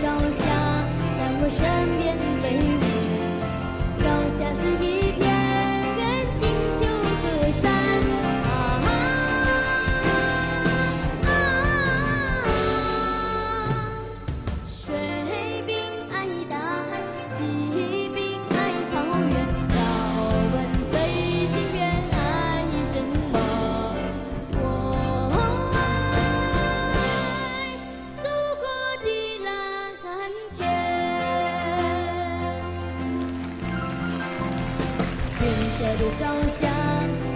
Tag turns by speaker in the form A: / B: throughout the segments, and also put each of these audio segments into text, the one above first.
A: 照下在我身边飞舞脚下是一金色的朝霞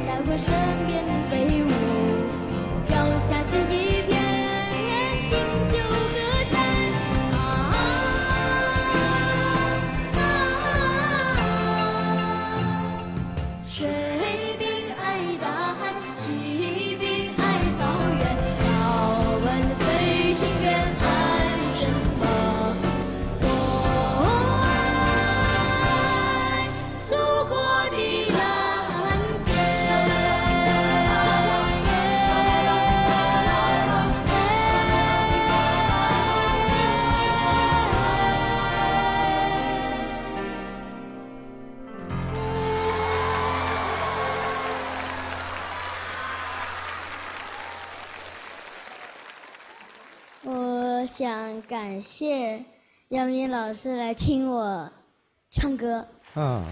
A: 在我身边飞我想感谢杨明老师来听我唱歌。
B: 啊。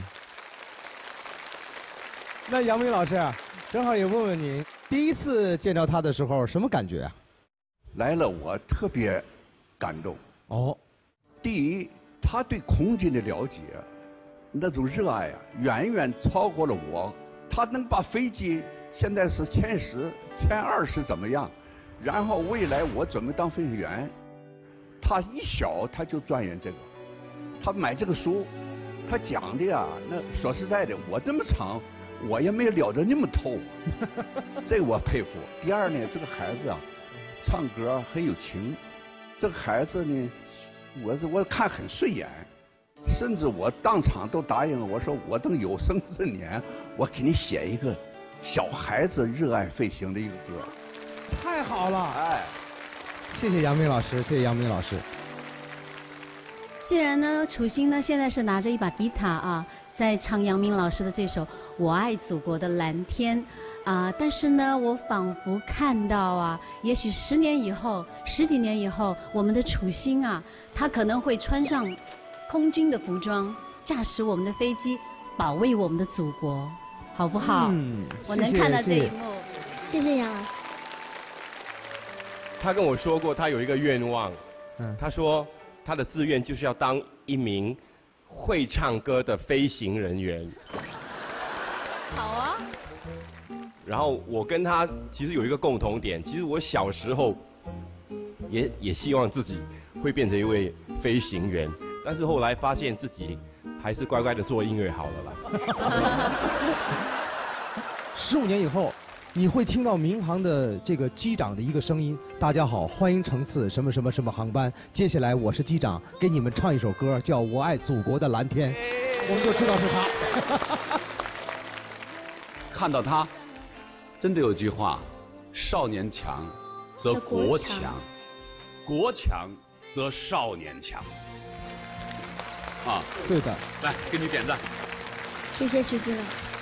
B: 那杨明老师，正好也问问您，第一次见到他的时候什么感觉啊？
C: 来了，我特别感动。
B: 哦，
C: 第一，他对空军的了解，那种热爱啊，远远超过了我。他能把飞机现在是歼十、歼二十怎么样，然后未来我准备当飞行员，他一小他就钻研这个，他买这个书，他讲的呀，那说实在的，我这么长，我也没了得那么透，这个我佩服。第二呢，这个孩子啊，唱歌很有情，这个孩子呢，我是我看很顺眼，甚至我当场都答应了我说，我等有生之年，我给你写一个小孩子热爱飞行的一个歌。
B: 太好了！
C: 哎，
B: 谢谢杨明老师，谢谢杨明老师。
D: 虽然呢，楚星呢现在是拿着一把吉他啊，在唱杨明老师的这首《我爱祖国的蓝天》啊，但是呢，我仿佛看到啊，也许十年以后、十几年以后，我们的楚星啊，他可能会穿上空军的服装，驾驶我们的飞机，保卫我们的祖国，好不好？
B: 嗯
D: 我能看到这一
B: 谢谢
D: 幕。
A: 谢谢杨老师。
E: 他跟我说过，他有一个愿望，
B: 嗯
E: 他说他的志愿就是要当一名会唱歌的飞行人员。
D: 好啊。
E: 然后我跟他其实有一个共同点，其实我小时候也也希望自己会变成一位飞行员，但是后来发现自己还是乖乖的做音乐好了啦。
B: 十五年以后，你会听到民航的这个机长的一个声音：“大家好，欢迎乘次什么什么什么航班。接下来我是机长，给你们唱一首歌，叫《我爱祖国的蓝天》。”我们就知道是他。
F: 看到他，真的有句话：少年强则国强，国强则少年强。啊，
B: 对的，
F: 来给你点赞。
A: 谢谢徐静老师。